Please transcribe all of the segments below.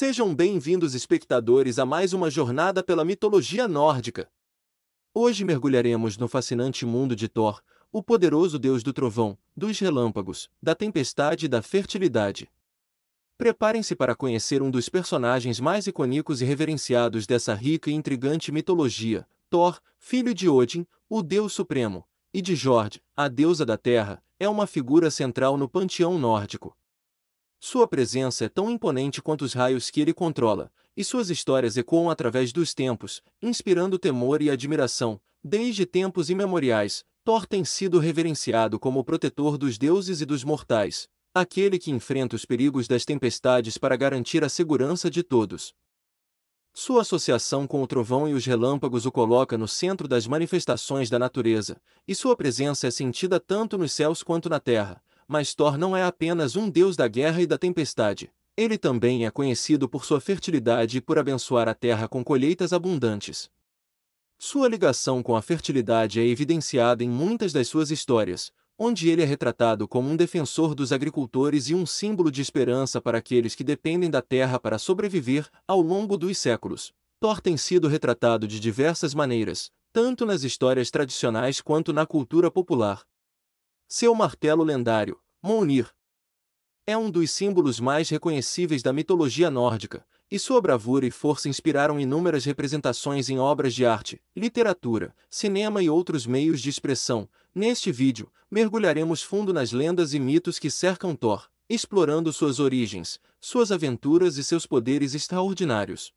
Sejam bem-vindos, espectadores, a mais uma jornada pela mitologia nórdica. Hoje mergulharemos no fascinante mundo de Thor, o poderoso deus do trovão, dos relâmpagos, da tempestade e da fertilidade. Preparem-se para conhecer um dos personagens mais icônicos e reverenciados dessa rica e intrigante mitologia, Thor, filho de Odin, o deus supremo, e de Jord, a deusa da terra, é uma figura central no panteão nórdico. Sua presença é tão imponente quanto os raios que ele controla, e suas histórias ecoam através dos tempos, inspirando temor e admiração. Desde tempos imemoriais, Thor tem sido reverenciado como o protetor dos deuses e dos mortais, aquele que enfrenta os perigos das tempestades para garantir a segurança de todos. Sua associação com o trovão e os relâmpagos o coloca no centro das manifestações da natureza, e sua presença é sentida tanto nos céus quanto na terra, mas Thor não é apenas um deus da guerra e da tempestade. Ele também é conhecido por sua fertilidade e por abençoar a terra com colheitas abundantes. Sua ligação com a fertilidade é evidenciada em muitas das suas histórias, onde ele é retratado como um defensor dos agricultores e um símbolo de esperança para aqueles que dependem da terra para sobreviver ao longo dos séculos. Thor tem sido retratado de diversas maneiras, tanto nas histórias tradicionais quanto na cultura popular. Seu martelo lendário, Mjolnir, é um dos símbolos mais reconhecíveis da mitologia nórdica, e sua bravura e força inspiraram inúmeras representações em obras de arte, literatura, cinema e outros meios de expressão. Neste vídeo, mergulharemos fundo nas lendas e mitos que cercam Thor, explorando suas origens, suas aventuras e seus poderes extraordinários.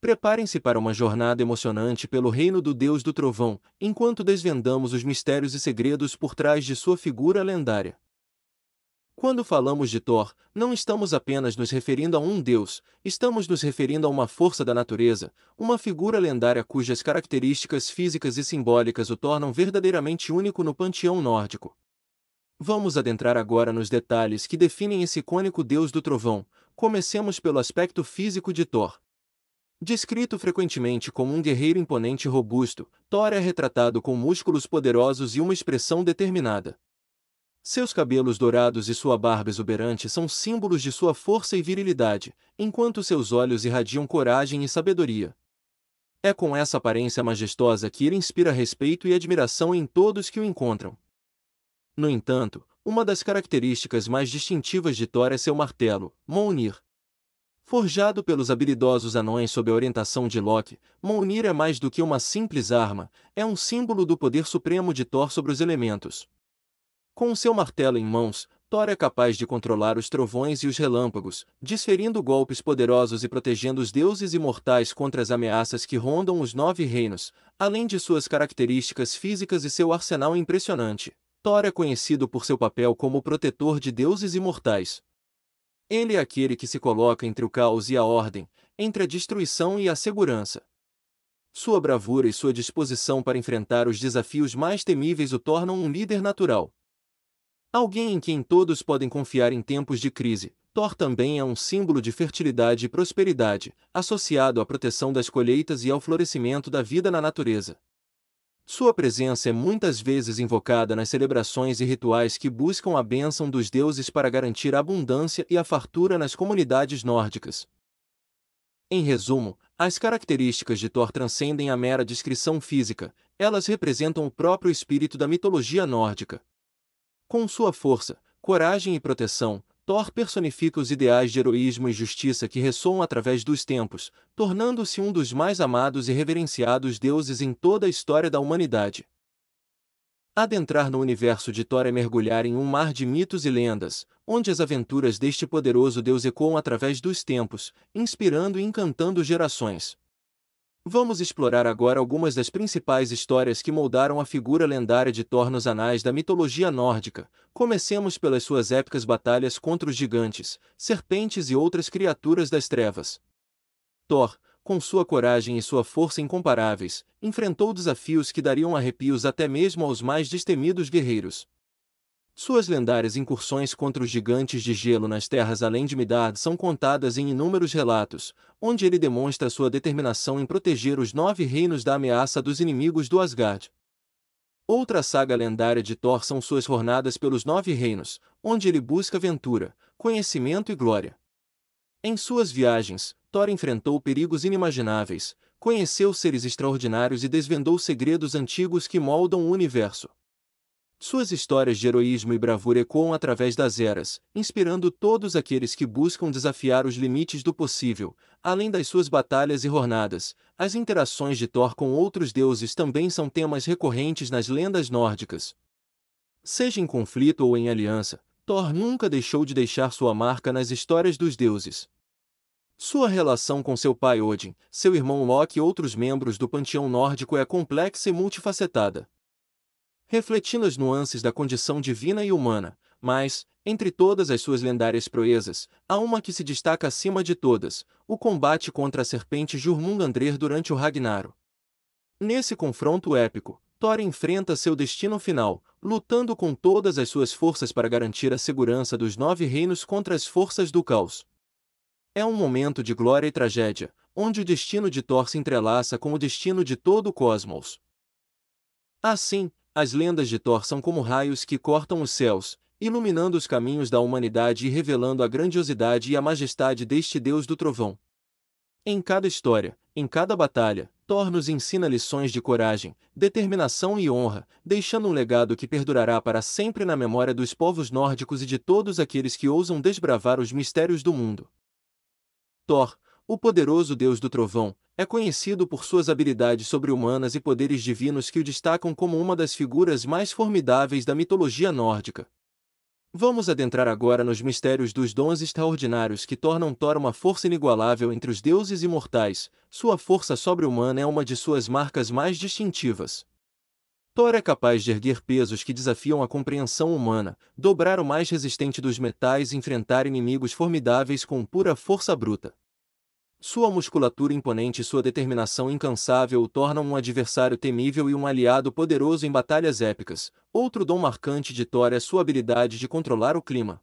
Preparem-se para uma jornada emocionante pelo reino do Deus do Trovão, enquanto desvendamos os mistérios e segredos por trás de sua figura lendária. Quando falamos de Thor, não estamos apenas nos referindo a um deus, estamos nos referindo a uma força da natureza, uma figura lendária cujas características físicas e simbólicas o tornam verdadeiramente único no panteão nórdico. Vamos adentrar agora nos detalhes que definem esse icônico deus do trovão. Comecemos pelo aspecto físico de Thor. Descrito frequentemente como um guerreiro imponente e robusto, Thor é retratado com músculos poderosos e uma expressão determinada. Seus cabelos dourados e sua barba exuberante são símbolos de sua força e virilidade, enquanto seus olhos irradiam coragem e sabedoria. É com essa aparência majestosa que ele inspira respeito e admiração em todos que o encontram. No entanto, uma das características mais distintivas de Thor é seu martelo, Mjolnir, Forjado pelos habilidosos anões sob a orientação de Loki, Mjolnir é mais do que uma simples arma, é um símbolo do poder supremo de Thor sobre os elementos. Com seu martelo em mãos, Thor é capaz de controlar os trovões e os relâmpagos, desferindo golpes poderosos e protegendo os deuses imortais contra as ameaças que rondam os nove reinos, além de suas características físicas e seu arsenal impressionante. Thor é conhecido por seu papel como protetor de deuses imortais, ele é aquele que se coloca entre o caos e a ordem, entre a destruição e a segurança. Sua bravura e sua disposição para enfrentar os desafios mais temíveis o tornam um líder natural. Alguém em quem todos podem confiar em tempos de crise, Thor também é um símbolo de fertilidade e prosperidade, associado à proteção das colheitas e ao florescimento da vida na natureza. Sua presença é muitas vezes invocada nas celebrações e rituais que buscam a bênção dos deuses para garantir a abundância e a fartura nas comunidades nórdicas. Em resumo, as características de Thor transcendem a mera descrição física, elas representam o próprio espírito da mitologia nórdica. Com sua força, coragem e proteção, Thor personifica os ideais de heroísmo e justiça que ressoam através dos tempos, tornando-se um dos mais amados e reverenciados deuses em toda a história da humanidade. Adentrar no universo de Thor é mergulhar em um mar de mitos e lendas, onde as aventuras deste poderoso deus ecoam através dos tempos, inspirando e encantando gerações. Vamos explorar agora algumas das principais histórias que moldaram a figura lendária de Thor nos anais da mitologia nórdica. Comecemos pelas suas épicas batalhas contra os gigantes, serpentes e outras criaturas das trevas. Thor, com sua coragem e sua força incomparáveis, enfrentou desafios que dariam arrepios até mesmo aos mais destemidos guerreiros. Suas lendárias incursões contra os gigantes de gelo nas terras além de Midgard são contadas em inúmeros relatos, onde ele demonstra sua determinação em proteger os nove reinos da ameaça dos inimigos do Asgard. Outra saga lendária de Thor são suas jornadas pelos nove reinos, onde ele busca aventura, conhecimento e glória. Em suas viagens, Thor enfrentou perigos inimagináveis, conheceu seres extraordinários e desvendou segredos antigos que moldam o universo. Suas histórias de heroísmo e bravura ecoam através das eras, inspirando todos aqueles que buscam desafiar os limites do possível, além das suas batalhas e jornadas. As interações de Thor com outros deuses também são temas recorrentes nas lendas nórdicas. Seja em conflito ou em aliança, Thor nunca deixou de deixar sua marca nas histórias dos deuses. Sua relação com seu pai Odin, seu irmão Loki e outros membros do panteão nórdico é complexa e multifacetada refletindo as nuances da condição divina e humana, mas, entre todas as suas lendárias proezas, há uma que se destaca acima de todas, o combate contra a serpente Jurmungandrer durante o Ragnarok. Nesse confronto épico, Thor enfrenta seu destino final, lutando com todas as suas forças para garantir a segurança dos nove reinos contra as forças do caos. É um momento de glória e tragédia, onde o destino de Thor se entrelaça com o destino de todo o cosmos. Assim, as lendas de Thor são como raios que cortam os céus, iluminando os caminhos da humanidade e revelando a grandiosidade e a majestade deste Deus do trovão. Em cada história, em cada batalha, Thor nos ensina lições de coragem, determinação e honra, deixando um legado que perdurará para sempre na memória dos povos nórdicos e de todos aqueles que ousam desbravar os mistérios do mundo. Thor, o poderoso Deus do trovão, é conhecido por suas habilidades sobre-humanas e poderes divinos que o destacam como uma das figuras mais formidáveis da mitologia nórdica. Vamos adentrar agora nos mistérios dos dons extraordinários que tornam Thor uma força inigualável entre os deuses imortais. Sua força sobre-humana é uma de suas marcas mais distintivas. Thor é capaz de erguer pesos que desafiam a compreensão humana, dobrar o mais resistente dos metais e enfrentar inimigos formidáveis com pura força bruta. Sua musculatura imponente e sua determinação incansável o tornam um adversário temível e um aliado poderoso em batalhas épicas. Outro dom marcante de Thor é sua habilidade de controlar o clima.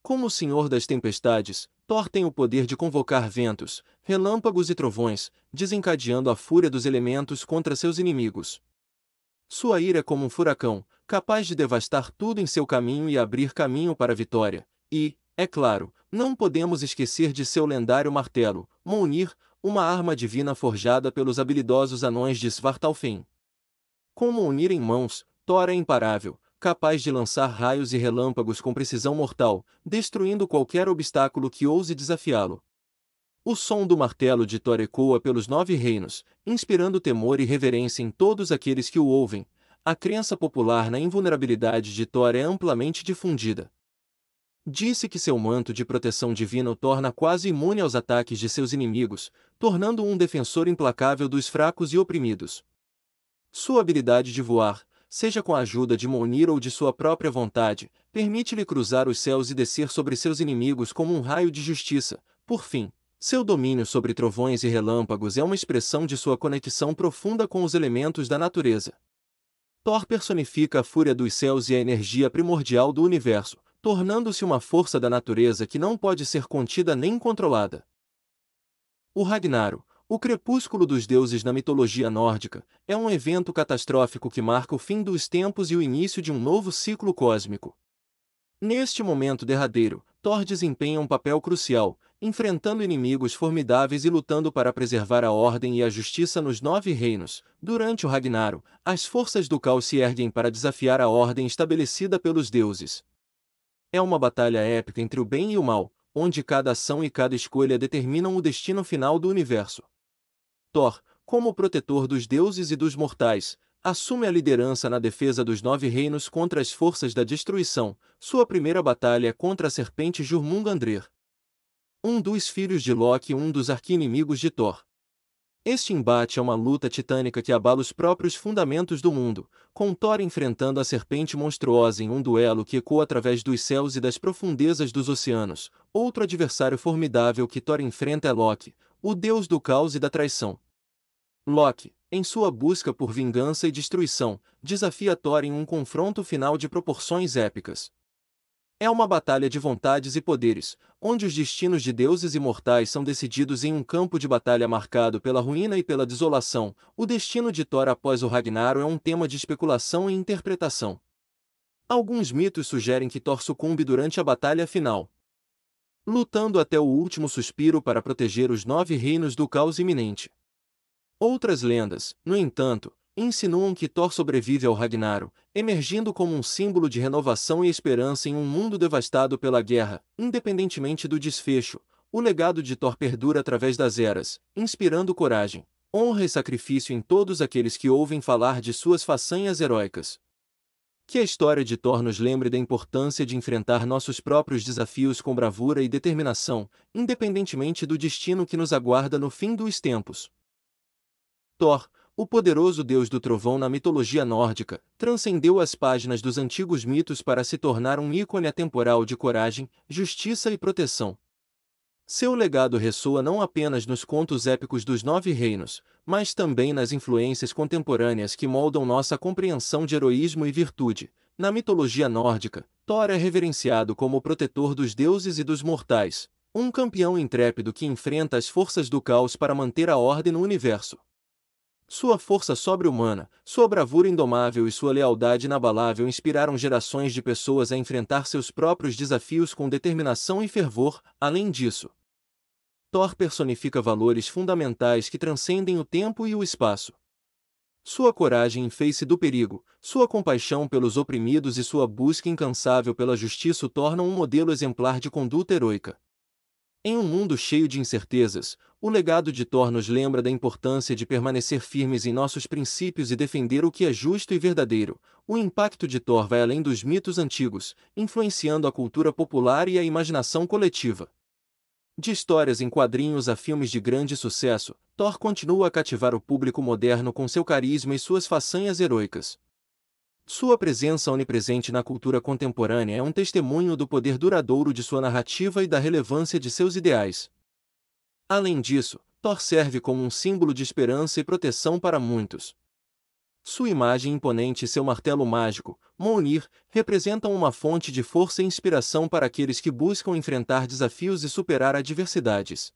Como o Senhor das Tempestades, Thor tem o poder de convocar ventos, relâmpagos e trovões, desencadeando a fúria dos elementos contra seus inimigos. Sua ira é como um furacão, capaz de devastar tudo em seu caminho e abrir caminho para a vitória. E, é claro, não podemos esquecer de seu lendário martelo, Mounir, uma arma divina forjada pelos habilidosos anões de Svartalfheim. Com Mounir em mãos, Thor é imparável, capaz de lançar raios e relâmpagos com precisão mortal, destruindo qualquer obstáculo que ouse desafiá-lo. O som do martelo de Thor ecoa pelos nove reinos, inspirando temor e reverência em todos aqueles que o ouvem. A crença popular na invulnerabilidade de Thor é amplamente difundida. Disse que seu manto de proteção divina o torna quase imune aos ataques de seus inimigos, tornando-o um defensor implacável dos fracos e oprimidos. Sua habilidade de voar, seja com a ajuda de Monir ou de sua própria vontade, permite-lhe cruzar os céus e descer sobre seus inimigos como um raio de justiça. Por fim, seu domínio sobre trovões e relâmpagos é uma expressão de sua conexão profunda com os elementos da natureza. Thor personifica a fúria dos céus e a energia primordial do universo, tornando-se uma força da natureza que não pode ser contida nem controlada. O Ragnarok, o crepúsculo dos deuses na mitologia nórdica, é um evento catastrófico que marca o fim dos tempos e o início de um novo ciclo cósmico. Neste momento derradeiro, Thor desempenha um papel crucial, enfrentando inimigos formidáveis e lutando para preservar a ordem e a justiça nos nove reinos. Durante o Ragnarok, as forças do caos se erguem para desafiar a ordem estabelecida pelos deuses. É uma batalha épica entre o bem e o mal, onde cada ação e cada escolha determinam o destino final do universo. Thor, como protetor dos deuses e dos mortais, assume a liderança na defesa dos nove reinos contra as forças da destruição. Sua primeira batalha é contra a serpente Jurmungandrer. Um dos filhos de Loki e um dos arqui-inimigos de Thor. Este embate é uma luta titânica que abala os próprios fundamentos do mundo, com Thor enfrentando a serpente monstruosa em um duelo que ecoa através dos céus e das profundezas dos oceanos. Outro adversário formidável que Thor enfrenta é Loki, o deus do caos e da traição. Loki, em sua busca por vingança e destruição, desafia Thor em um confronto final de proporções épicas. É uma batalha de vontades e poderes, onde os destinos de deuses imortais são decididos em um campo de batalha marcado pela ruína e pela desolação. O destino de Thor após o Ragnarok é um tema de especulação e interpretação. Alguns mitos sugerem que Thor sucumbe durante a batalha final. lutando até o último suspiro para proteger os nove reinos do caos iminente. Outras lendas, no entanto, insinuam que Thor sobrevive ao Ragnarok, emergindo como um símbolo de renovação e esperança em um mundo devastado pela guerra, independentemente do desfecho. O legado de Thor perdura através das eras, inspirando coragem, honra e sacrifício em todos aqueles que ouvem falar de suas façanhas heróicas. Que a história de Thor nos lembre da importância de enfrentar nossos próprios desafios com bravura e determinação, independentemente do destino que nos aguarda no fim dos tempos. Thor, o poderoso deus do trovão na mitologia nórdica, transcendeu as páginas dos antigos mitos para se tornar um ícone atemporal de coragem, justiça e proteção. Seu legado ressoa não apenas nos contos épicos dos Nove Reinos, mas também nas influências contemporâneas que moldam nossa compreensão de heroísmo e virtude. Na mitologia nórdica, Thor é reverenciado como o protetor dos deuses e dos mortais, um campeão intrépido que enfrenta as forças do caos para manter a ordem no universo. Sua força sobre-humana, sua bravura indomável e sua lealdade inabalável inspiraram gerações de pessoas a enfrentar seus próprios desafios com determinação e fervor. Além disso, Thor personifica valores fundamentais que transcendem o tempo e o espaço. Sua coragem em face do perigo, sua compaixão pelos oprimidos e sua busca incansável pela justiça o tornam um modelo exemplar de conduta heroica. Em um mundo cheio de incertezas, o legado de Thor nos lembra da importância de permanecer firmes em nossos princípios e defender o que é justo e verdadeiro. O impacto de Thor vai além dos mitos antigos, influenciando a cultura popular e a imaginação coletiva. De histórias em quadrinhos a filmes de grande sucesso, Thor continua a cativar o público moderno com seu carisma e suas façanhas heroicas. Sua presença onipresente na cultura contemporânea é um testemunho do poder duradouro de sua narrativa e da relevância de seus ideais. Além disso, Thor serve como um símbolo de esperança e proteção para muitos. Sua imagem imponente e seu martelo mágico, Mjolnir, representam uma fonte de força e inspiração para aqueles que buscam enfrentar desafios e superar adversidades.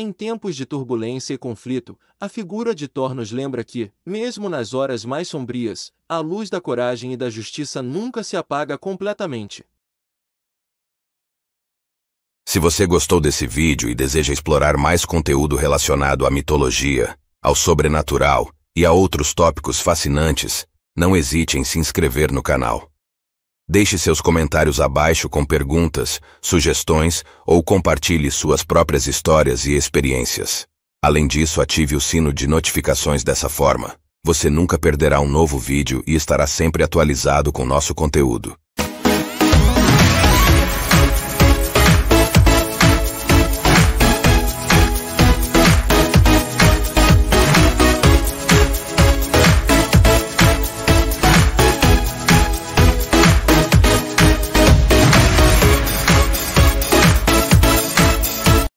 Em tempos de turbulência e conflito, a figura de Thor nos lembra que, mesmo nas horas mais sombrias, a luz da coragem e da justiça nunca se apaga completamente. Se você gostou desse vídeo e deseja explorar mais conteúdo relacionado à mitologia, ao sobrenatural, e a outros tópicos fascinantes, não hesite em se inscrever no canal. Deixe seus comentários abaixo com perguntas, sugestões ou compartilhe suas próprias histórias e experiências. Além disso, ative o sino de notificações dessa forma. Você nunca perderá um novo vídeo e estará sempre atualizado com nosso conteúdo.